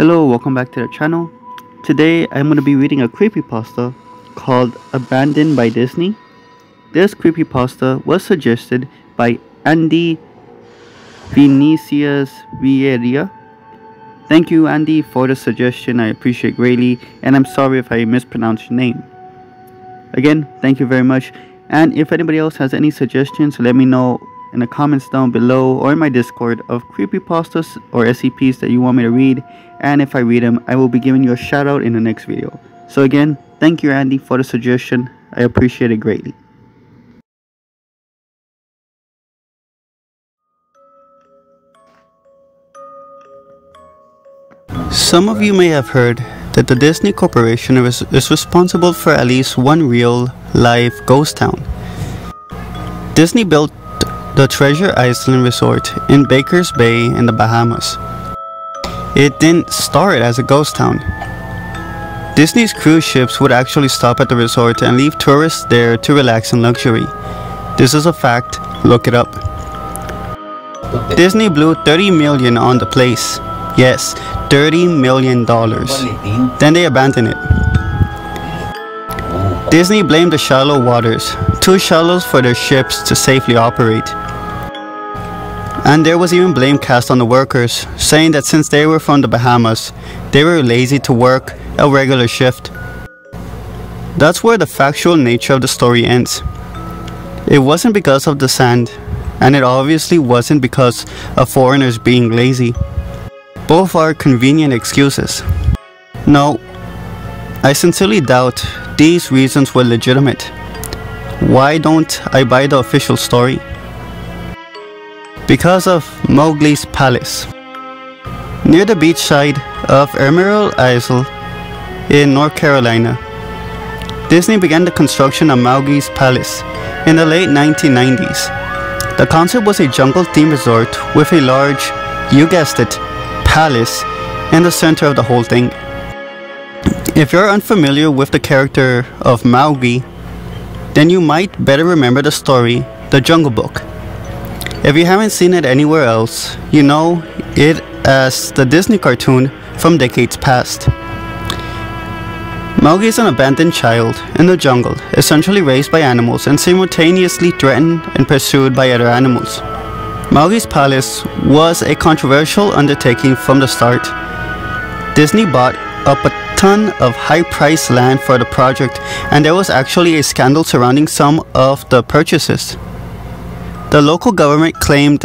Hello, welcome back to the channel. Today I'm going to be reading a creepypasta called Abandoned by Disney. This creepypasta was suggested by Andy Vinicius Vieira. Thank you Andy for the suggestion, I appreciate greatly and I'm sorry if I mispronounced your name. Again, thank you very much and if anybody else has any suggestions let me know in the comments down below or in my discord of creepypastas or SCPs that you want me to read and if I read them I will be giving you a shout out in the next video. So again, thank you Andy for the suggestion, I appreciate it greatly. Some of you may have heard that the Disney Corporation is, is responsible for at least one real, live ghost town. Disney built the Treasure Island Resort in Baker's Bay in the Bahamas. It didn't start as a ghost town. Disney's cruise ships would actually stop at the resort and leave tourists there to relax in luxury. This is a fact, look it up. Disney blew 30 million on the place. Yes, 30 million dollars. Then they abandoned it. Disney blamed the shallow waters, too shallow for their ships to safely operate. And there was even blame cast on the workers, saying that since they were from the Bahamas, they were lazy to work a regular shift. That's where the factual nature of the story ends. It wasn't because of the sand, and it obviously wasn't because of foreigners being lazy. Both are convenient excuses. No, I sincerely doubt these reasons were legitimate. Why don't I buy the official story? Because of Mowgli's Palace. Near the beachside of Emerald Isle in North Carolina, Disney began the construction of Mowgli's Palace in the late 1990s. The concept was a jungle themed resort with a large, you guessed it, palace in the center of the whole thing. If you're unfamiliar with the character of Mowgli, then you might better remember the story, The Jungle Book. If you haven't seen it anywhere else, you know it as the Disney cartoon from decades past. Mowgli is an abandoned child in the jungle, essentially raised by animals and simultaneously threatened and pursued by other animals. Mowgli's Palace was a controversial undertaking from the start. Disney bought up a ton of high-priced land for the project and there was actually a scandal surrounding some of the purchases. The local government claimed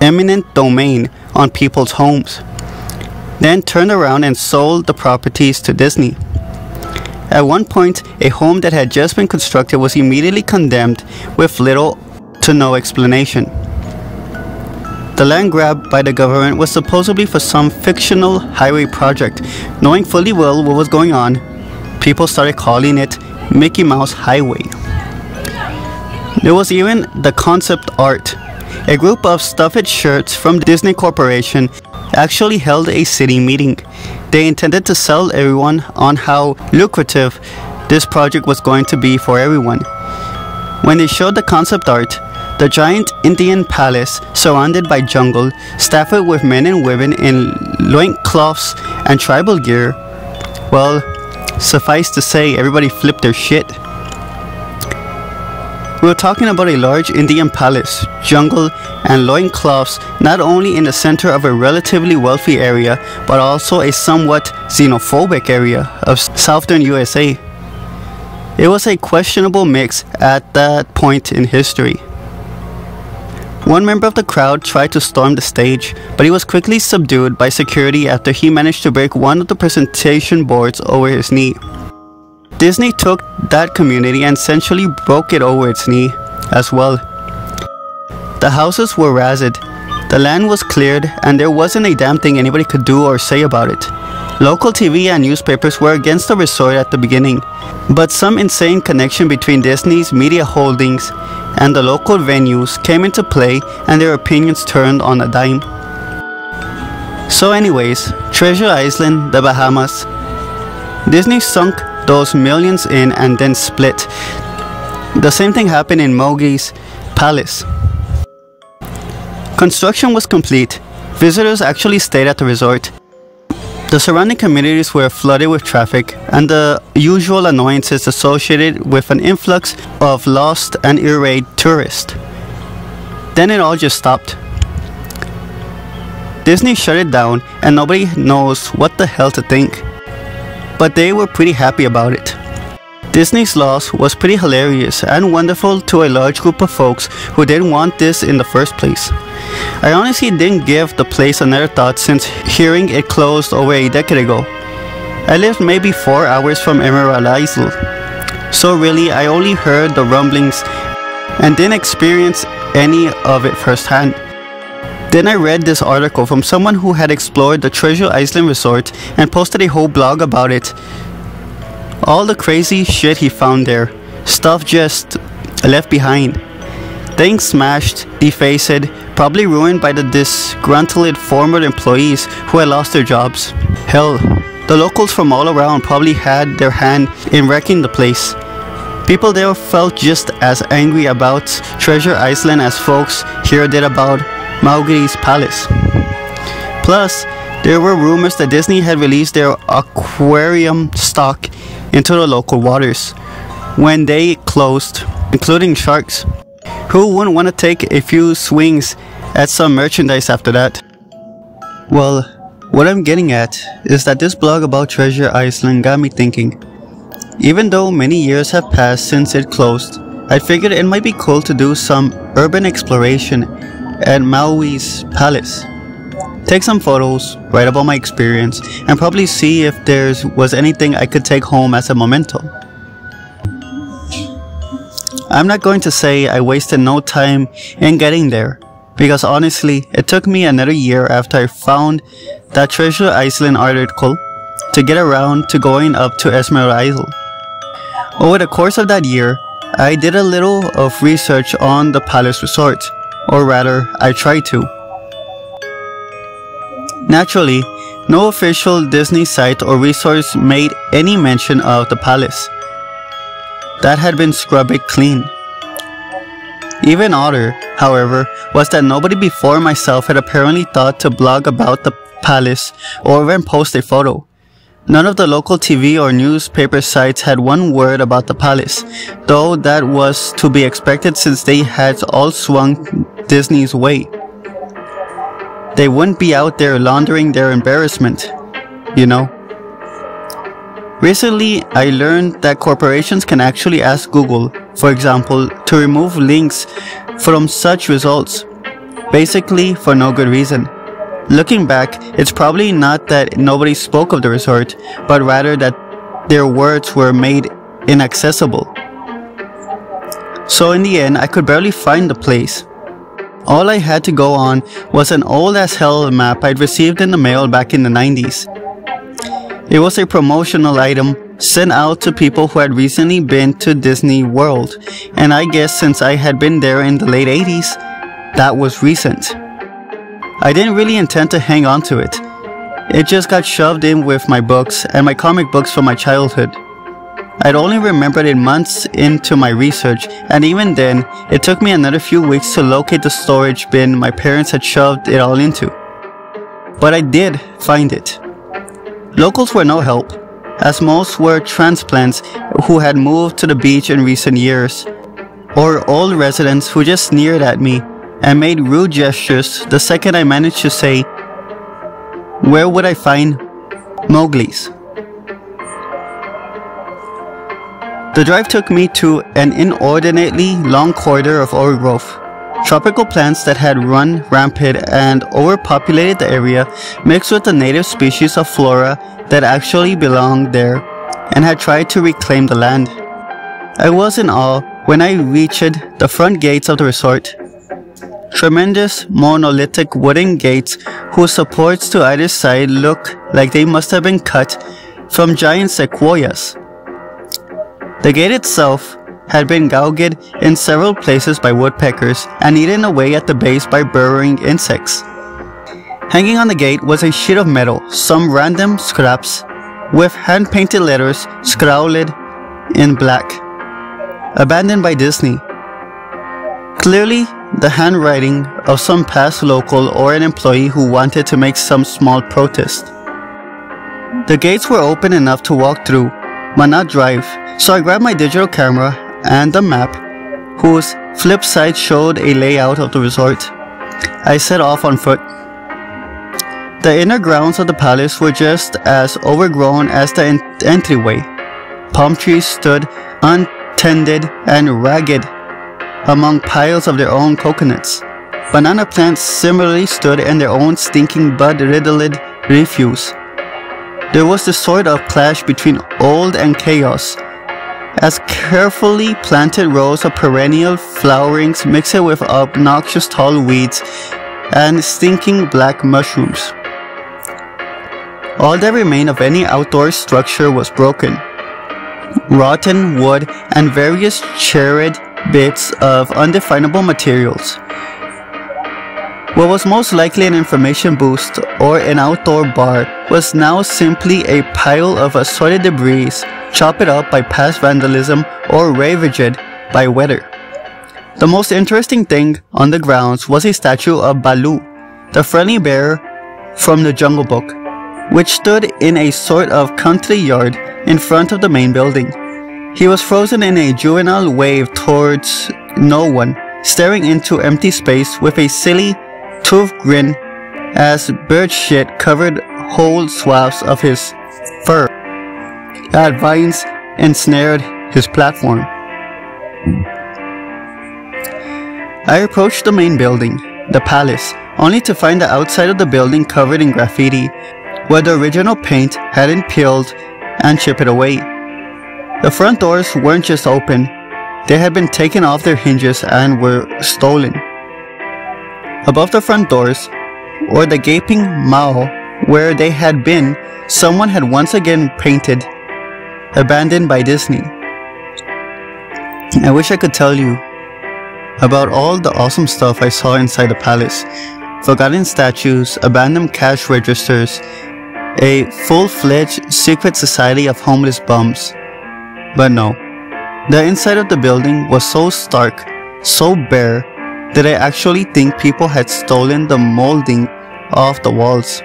eminent domain on people's homes, then turned around and sold the properties to Disney. At one point, a home that had just been constructed was immediately condemned with little to no explanation. The land grab by the government was supposedly for some fictional highway project. Knowing fully well what was going on, people started calling it Mickey Mouse Highway. There was even the concept art. A group of stuffed shirts from Disney Corporation actually held a city meeting. They intended to sell everyone on how lucrative this project was going to be for everyone. When they showed the concept art, the giant Indian palace, surrounded by jungle, staffed with men and women in loincloths and tribal gear, well, suffice to say, everybody flipped their shit. We are talking about a large Indian palace, jungle, and loincloths not only in the center of a relatively wealthy area, but also a somewhat xenophobic area of southern USA. It was a questionable mix at that point in history. One member of the crowd tried to storm the stage, but he was quickly subdued by security after he managed to break one of the presentation boards over his knee. Disney took that community and essentially broke it over its knee as well. The houses were razed, the land was cleared, and there wasn't a damn thing anybody could do or say about it. Local TV and newspapers were against the resort at the beginning, but some insane connection between Disney's media holdings and the local venues came into play and their opinions turned on a dime. So anyways, Treasure Island, the Bahamas. Disney sunk those millions in and then split. The same thing happened in Mowgli's Palace. Construction was complete. Visitors actually stayed at the resort. The surrounding communities were flooded with traffic and the usual annoyances associated with an influx of lost and irate tourists. Then it all just stopped. Disney shut it down and nobody knows what the hell to think. But they were pretty happy about it. Disney's loss was pretty hilarious and wonderful to a large group of folks who didn't want this in the first place. I honestly didn't give the place another thought since hearing it closed over a decade ago. I lived maybe 4 hours from Emerald Isle, so really I only heard the rumblings and didn't experience any of it firsthand. Then I read this article from someone who had explored the Treasure Island resort and posted a whole blog about it all the crazy shit he found there. Stuff just left behind. Things smashed, defaced, probably ruined by the disgruntled former employees who had lost their jobs. Hell, the locals from all around probably had their hand in wrecking the place. People there felt just as angry about Treasure Island as folks here did about Mowgli's Palace. Plus, there were rumors that Disney had released their aquarium stock into the local waters when they closed, including sharks. Who wouldn't want to take a few swings at some merchandise after that? Well, what I'm getting at is that this blog about Treasure Island got me thinking. Even though many years have passed since it closed, I figured it might be cool to do some urban exploration at Mowgli's palace. Take some photos, write about my experience, and probably see if there was anything I could take home as a memento. I'm not going to say I wasted no time in getting there, because honestly, it took me another year after I found that Treasure Island article to get around to going up to Emerald Isle. Over the course of that year, I did a little of research on the Palace Resort, or rather, I tried to. Naturally, no official Disney site or resource made any mention of the palace. That had been scrubbed clean. Even odder, however, was that nobody before myself had apparently thought to blog about the palace or even post a photo. None of the local TV or newspaper sites had one word about the palace, though that was to be expected since they had all swung Disney's way they wouldn't be out there laundering their embarrassment, you know? Recently, I learned that corporations can actually ask Google, for example, to remove links from such results, basically for no good reason. Looking back, it's probably not that nobody spoke of the resort, but rather that their words were made inaccessible. So in the end, I could barely find the place. All I had to go on was an old as hell map I'd received in the mail back in the 90s. It was a promotional item sent out to people who had recently been to Disney World, and I guess since I had been there in the late 80s, that was recent. I didn't really intend to hang on to it. It just got shoved in with my books and my comic books from my childhood. I'd only remembered it months into my research, and even then, it took me another few weeks to locate the storage bin my parents had shoved it all into. But I did find it. Locals were no help, as most were transplants who had moved to the beach in recent years, or old residents who just sneered at me and made rude gestures the second I managed to say, Where would I find Mowgli's? The drive took me to an inordinately long corridor of overgrowth. Tropical plants that had run rampant and overpopulated the area mixed with the native species of flora that actually belonged there and had tried to reclaim the land. I was in awe when I reached the front gates of the resort. Tremendous monolithic wooden gates whose supports to either side look like they must have been cut from giant sequoias. The gate itself had been gouged in several places by woodpeckers and eaten away at the base by burrowing insects. Hanging on the gate was a sheet of metal, some random scraps, with hand-painted letters scrawled in black. Abandoned by Disney. Clearly, the handwriting of some past local or an employee who wanted to make some small protest. The gates were open enough to walk through, but not drive, so I grabbed my digital camera and the map, whose flip side showed a layout of the resort. I set off on foot. The inner grounds of the palace were just as overgrown as the en- entryway. Palm trees stood untended and ragged among piles of their own coconuts. Banana plants similarly stood in their own stinking bud riddled refuse. There was the sort of clash between old and chaos, as carefully planted rows of perennial flowerings mixed with obnoxious tall weeds and stinking black mushrooms. All that remained of any outdoor structure was broken. Rotten wood and various charred bits of undefinable materials. What was most likely an information booth or an outdoor bar was now simply a pile of assorted debris, chopped up by past vandalism or ravaged by weather. The most interesting thing on the grounds was a statue of Baloo, the friendly bear from the Jungle Book, which stood in a sort of country yard in front of the main building. He was frozen in a juvenile wave towards no one, staring into empty space with a silly, toothed grin as bird shit covered whole swaths of his fur. That vines ensnared his platform. I approached the main building, the palace, only to find the outside of the building covered in graffiti, where the original paint hadn't peeled and chipped away. The front doors weren't just open, they had been taken off their hinges and were stolen. Above the front doors, or the gaping maw where they had been, someone had once again painted, abandoned by Disney. I wish I could tell you about all the awesome stuff I saw inside the palace. Forgotten statues, abandoned cash registers, a full-fledged secret society of homeless bums. But no, the inside of the building was so stark, so bare, that I actually think people had stolen the molding off the walls.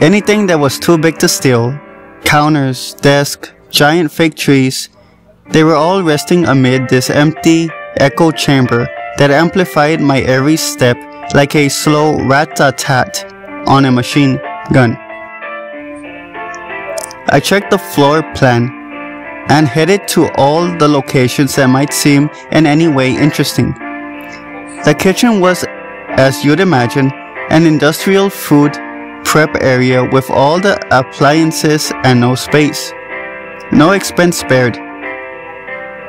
Anything that was too big to steal, counters, desks, giant fake trees, they were all resting amid this empty echo chamber that amplified my every step like a slow rat-tat-tat on a machine gun. I checked the floor plan and headed to all the locations that might seem in any way interesting. The kitchen was, as you'd imagine, an industrial food prep area with all the appliances and no space. No expense spared.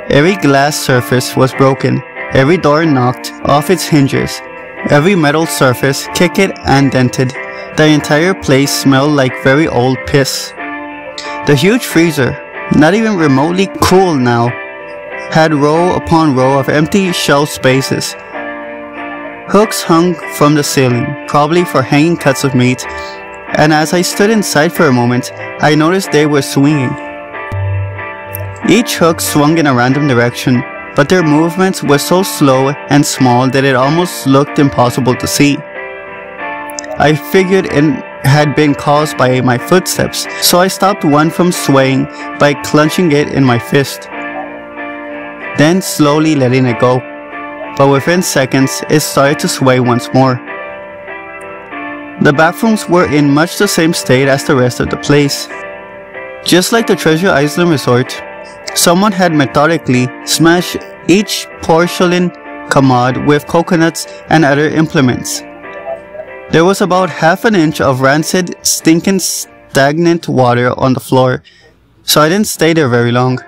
Every glass surface was broken, every door knocked off its hinges, every metal surface kicked and dented. The entire place smelled like very old piss. The huge freezer, not even remotely cool now, had row upon row of empty shelf spaces. Hooks hung from the ceiling, probably for hanging cuts of meat, and as I stood inside for a moment, I noticed they were swinging. Each hook swung in a random direction, but their movements were so slow and small that it almost looked impossible to see. I figured it had been caused by my footsteps, so I stopped one from swaying by clenching it in my fist, then slowly letting it go. But within seconds, it started to sway once more. The bathrooms were in much the same state as the rest of the place. Just like the Treasure Island Resort, someone had methodically smashed each porcelain commode with coconuts and other implements. There was about half an inch of rancid, stinking, stagnant water on the floor, so I didn't stay there very long.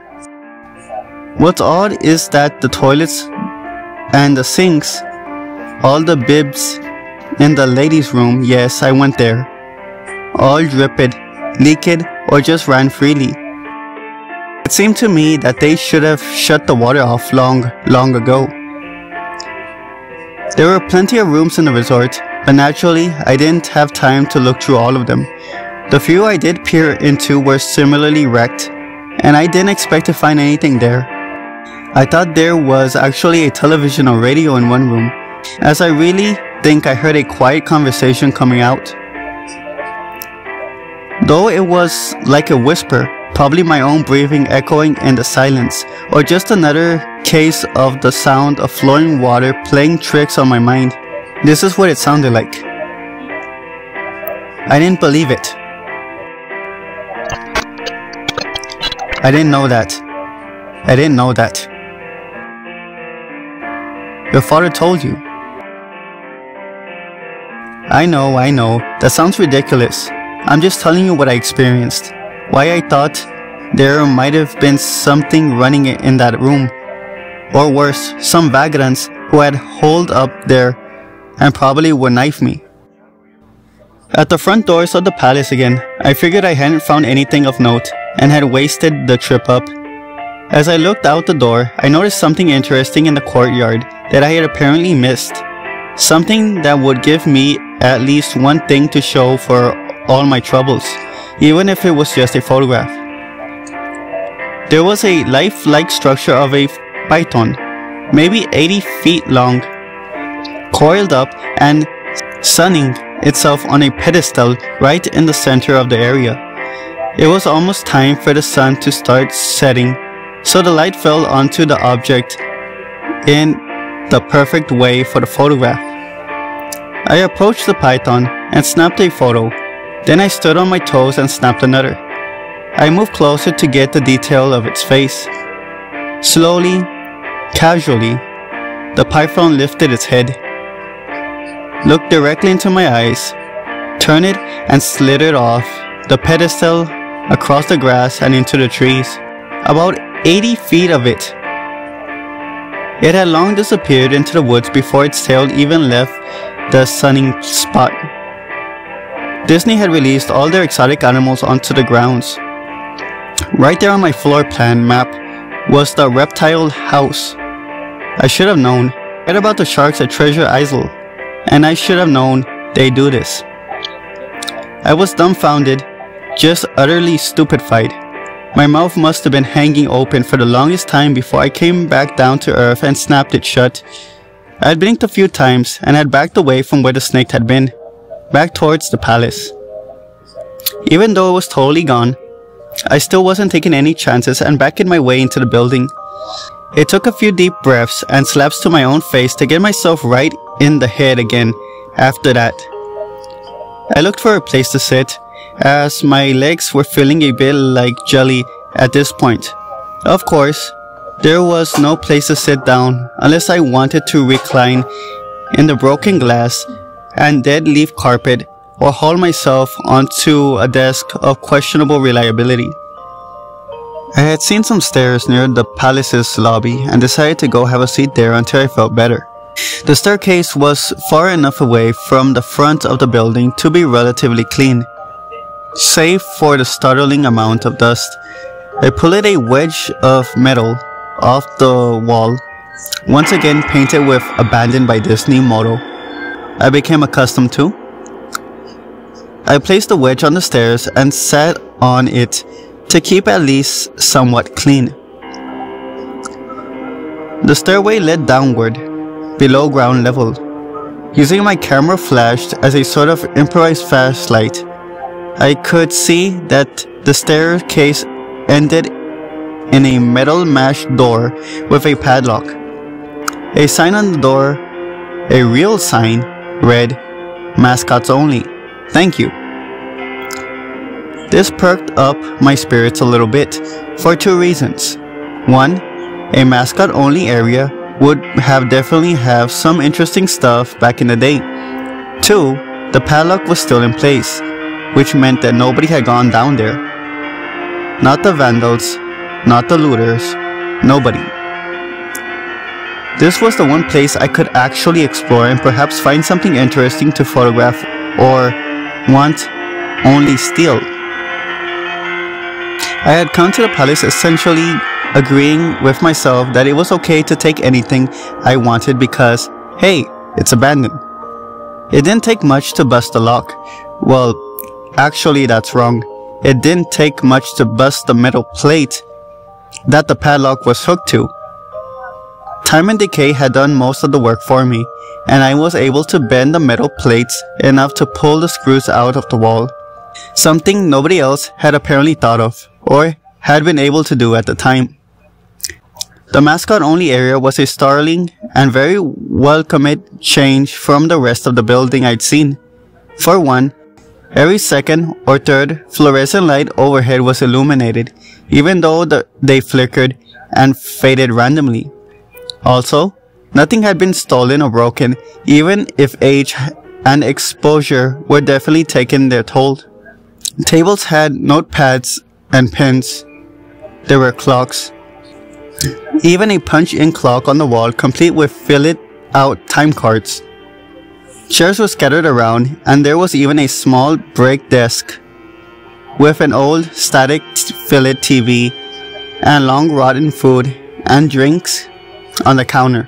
What's odd is that the toilets and the sinks, all the bibs in the ladies' room, yes, I went there, all dripped, leaked, or just ran freely. It seemed to me that they should have shut the water off long, long ago. There were plenty of rooms in the resort, but naturally, I didn't have time to look through all of them. The few I did peer into were similarly wrecked, and I didn't expect to find anything there. I thought there was actually a television or radio in one room, as I really think I heard a quiet conversation coming out. Though it was like a whisper, probably my own breathing echoing in the silence, or just another case of the sound of flowing water playing tricks on my mind. This is what it sounded like. I didn't believe it. I didn't know that. I didn't know that. Your father told you. I know, I know, that sounds ridiculous. I'm just telling you what I experienced. Why I thought there might have been something running in that room. Or worse, some vagrants who had holed up there and probably would knife me. At the front doors of the palace again, I figured I hadn't found anything of note and had wasted the trip up. As I looked out the door, I noticed something interesting in the courtyard that I had apparently missed. Something that would give me at least one thing to show for all my troubles, even if it was just a photograph. There was a lifelike structure of a python, maybe 80 feet long, coiled up and sunning itself on a pedestal right in the center of the area. It was almost time for the sun to start setting, so the light fell onto the object in the perfect way for the photograph. I approached the python and snapped a photo. Then I stood on my toes and snapped another. I moved closer to get the detail of its face. Slowly, casually, the python lifted its head looked directly into my eyes, turned it and slid it off the pedestal across the grass and into the trees. About 80 feet of it. It had long disappeared into the woods before its tail even left the sunning spot. Disney had released all their exotic animals onto the grounds. Right there on my floor plan map was the reptile house. I should have known. Read about the sharks at Treasure Isle and I should have known they do this. I was dumbfounded, just utterly stupefied. My mouth must have been hanging open for the longest time before I came back down to earth and snapped it shut. I had blinked a few times and had backed away from where the snake had been, back towards the palace. Even though it was totally gone, I still wasn't taking any chances and backed my way into the building. It took a few deep breaths and slaps to my own face to get myself right in the head again after that. I looked for a place to sit, as my legs were feeling a bit like jelly at this point. Of course, there was no place to sit down unless I wanted to recline in the broken glass and dead leaf carpet or haul myself onto a desk of questionable reliability. I had seen some stairs near the palace's lobby and decided to go have a seat there until I felt better. The staircase was far enough away from the front of the building to be relatively clean, save for the startling amount of dust. I pulled a wedge of metal off the wall, once again painted with abandoned by Disney motto I became accustomed to. I placed the wedge on the stairs and sat on it to keep at least somewhat clean. The stairway led downward, below ground level. Using my camera flashed as a sort of improvised flashlight, I could see that the staircase ended in a metal mesh door with a padlock. A sign on the door, a real sign, read, Mascots only. Thank you. This perked up my spirits a little bit for two reasons. One, a mascot only area would have definitely have some interesting stuff back in the day. Two, the padlock was still in place, which meant that nobody had gone down there. Not the vandals, not the looters, nobody. This was the one place I could actually explore and perhaps find something interesting to photograph or want only steal. I had come to the palace essentially agreeing with myself that it was okay to take anything I wanted because, hey, it's abandoned. It didn't take much to bust the lock. Well, actually that's wrong. It didn't take much to bust the metal plate that the padlock was hooked to. Time and decay had done most of the work for me, and I was able to bend the metal plates enough to pull the screws out of the wall. something nobody else had apparently thought of or had been able to do at the time. The mascot only area was a startling and very welcome change from the rest of the building I'd seen. For one, every second or third fluorescent light overhead was illuminated, even though the, they flickered and faded randomly. Also, nothing had been stolen or broken, even if age and exposure were definitely taking their toll. Tables had notepads and pens. There were clocks. Even a punch-in clock on the wall complete with filled out time cards. Chairs were scattered around and there was even a small break desk with an old static filled TV and long rotten food and drinks on the counter.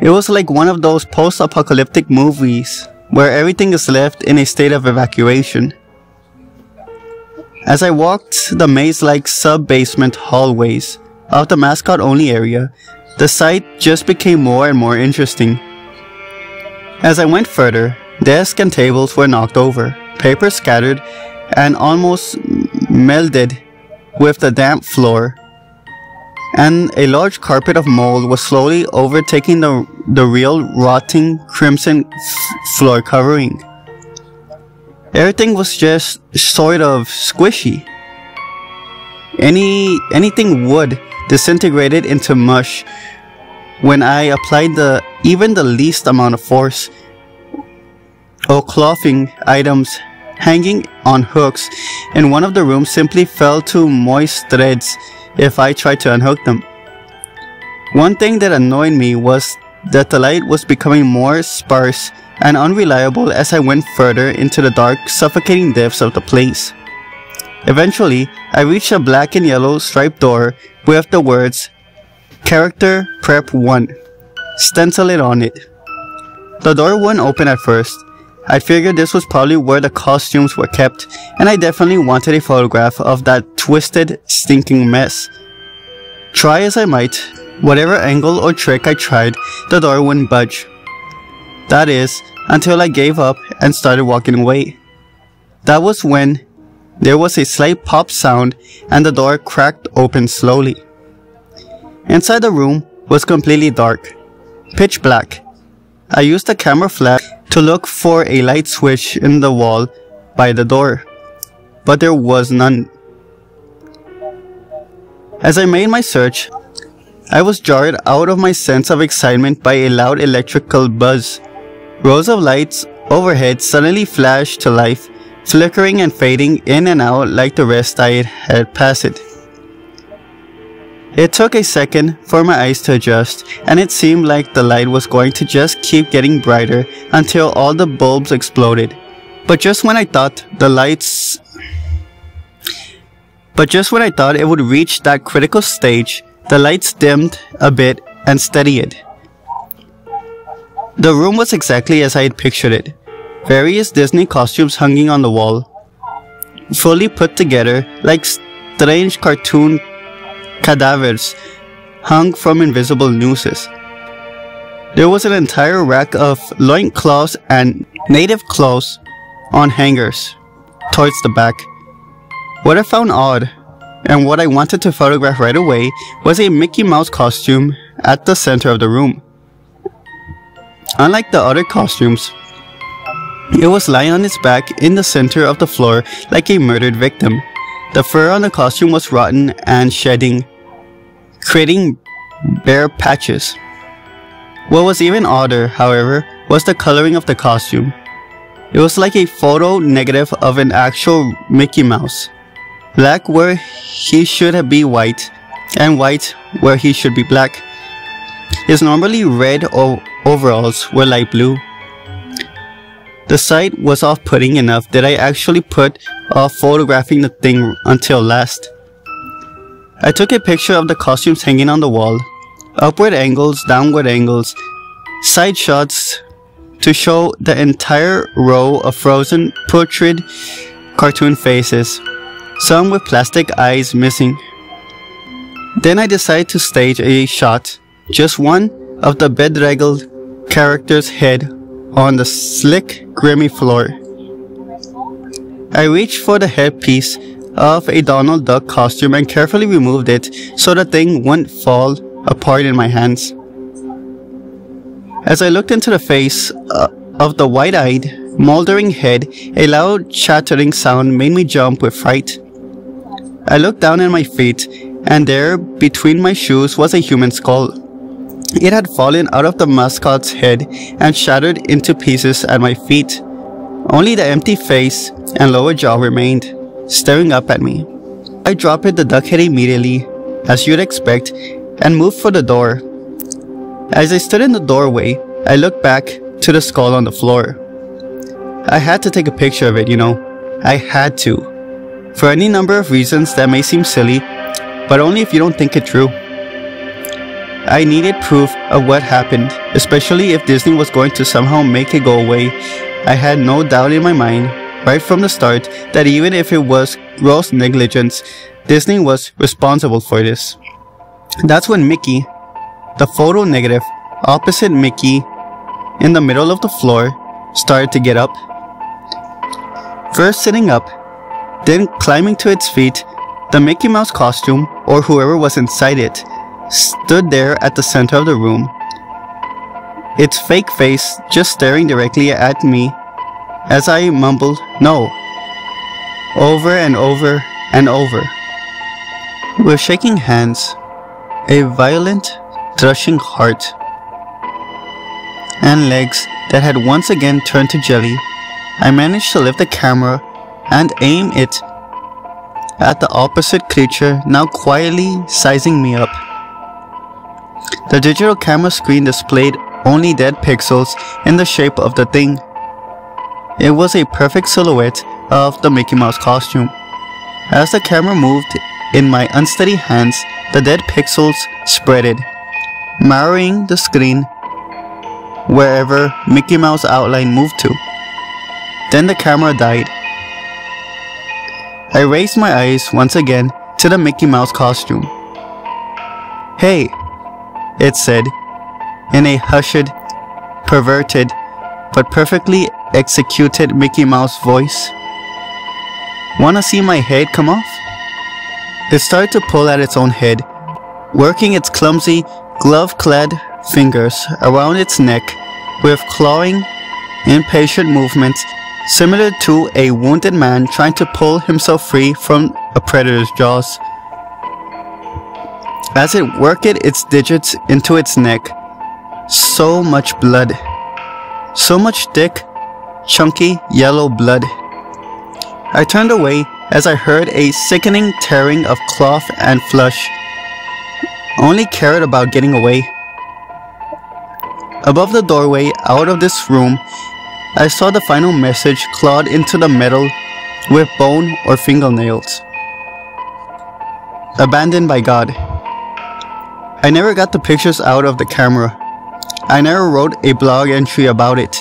It was like one of those post-apocalyptic movies where everything is left in a state of evacuation. As I walked the maze-like sub-basement hallways of the mascot-only area, the sight just became more and more interesting. As I went further, desks and tables were knocked over, paper scattered, and almost melded with the damp floor and a large carpet of mold was slowly overtaking the, the real rotting crimson floor covering. Everything was just sort of squishy. Any anything wood disintegrated into mush when I applied the even the least amount of force. Or clothing items hanging on hooks in one of the rooms simply fell to moist threads if I tried to unhook them. One thing that annoyed me was that the light was becoming more sparse and unreliable as I went further into the dark, suffocating depths of the place. Eventually, I reached a black and yellow striped door with the words Character Prep 1 stenciled on it. The door wouldn't open at first. I figured this was probably where the costumes were kept, and I definitely wanted a photograph of that twisted, stinking mess. Try as I might, whatever angle or trick I tried, the door wouldn't budge. That is, until I gave up and started walking away. That was when there was a slight pop sound and the door cracked open slowly. Inside the room was completely dark, pitch black. I used the camera flash to look for a light switch in the wall by the door, but there was none. As I made my search, I was jarred out of my sense of excitement by a loud electrical buzz. Rows of lights overhead suddenly flashed to life, flickering and fading in and out like the rest I had passed. It. It took a second for my eyes to adjust, and it seemed like the light was going to just keep getting brighter until all the bulbs exploded. But just when I thought the lights but just when I thought it would reach that critical stage, the lights dimmed a bit and steadied. The room was exactly as I had pictured it. Various Disney costumes hanging on the wall, fully put together like strange cartoon cadavers hung from invisible nooses. There was an entire rack of loincloths and native clothes on hangers towards the back. What I found odd, and what I wanted to photograph right away, was a Mickey Mouse costume at the center of the room. Unlike the other costumes, it was lying on its back in the center of the floor like a murdered victim. The fur on the costume was rotten and shedding, creating bare patches. What was even odder, however, was the coloring of the costume. It was like a photo negative of an actual Mickey Mouse. Black where he should be white, and white where he should be black. His normally red overalls were light blue. The sight was off-putting enough that I actually put off photographing the thing until last. I took a picture of the costumes hanging on the wall, upward angles, downward angles, side shots to show the entire row of frozen, putrid cartoon faces some with plastic eyes missing. Then I decided to stage a shot, just one of the bedraggled character's head on the slick, grimy floor. I reached for the headpiece of a Donald Duck costume and carefully removed it so the thing wouldn't fall apart in my hands. As I looked into the face uh, of the wide-eyed, moldering head, a loud chattering sound made me jump with fright. I looked down at my feet, and there, between my shoes, was a human skull. It had fallen out of the mascot's head and shattered into pieces at my feet. Only the empty face and lower jaw remained, staring up at me. I dropped the duck head immediately, as you'd expect, and moved for the door. As I stood in the doorway, I looked back to the skull on the floor. I had to take a picture of it, you know. I had to. For any number of reasons that may seem silly, but only if you don't think it true. I needed proof of what happened, especially if Disney was going to somehow make it go away. I had no doubt in my mind, right from the start, that even if it was gross negligence, Disney was responsible for this. That's when Mickey, the photo negative, opposite Mickey, in the middle of the floor, started to get up First sitting up, then climbing to its feet, the Mickey Mouse costume, or whoever was inside it, stood there at the center of the room, its fake face just staring directly at me as I mumbled, No, over and over and over. With shaking hands, a violent, thrashing heart, and legs that had once again turned to jelly I managed to lift the camera and aim it at the opposite creature now quietly sizing me up. The digital camera screen displayed only dead pixels in the shape of the thing. It was a perfect silhouette of the Mickey Mouse costume. As the camera moved in my unsteady hands, the dead pixels spreaded, marring the screen wherever Mickey Mouse outline moved to. Then the camera died. I raised my eyes once again to the Mickey Mouse costume. Hey, it said, in a hushed, perverted, but perfectly executed Mickey Mouse voice. Wanna see my head come off? It started to pull at its own head, working its clumsy, glove-clad fingers around its neck with clawing, impatient movements similar to a wounded man trying to pull himself free from a predator's jaws. As it worked its digits into its neck, so much blood. So much thick, chunky yellow blood. I turned away as I heard a sickening tearing of cloth and flesh. Only cared about getting away. Above the doorway out of this room I saw the final message clawed into the metal with bone or fingernails. Abandoned by God. I never got the pictures out of the camera. I never wrote a blog entry about it.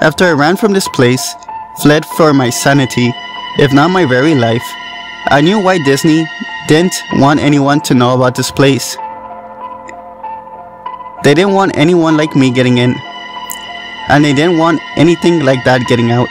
After I ran from this place, fled for my sanity, if not my very life, I knew why Disney didn't want anyone to know about this place. They didn't want anyone like me getting in and they didn't want anything like that getting out.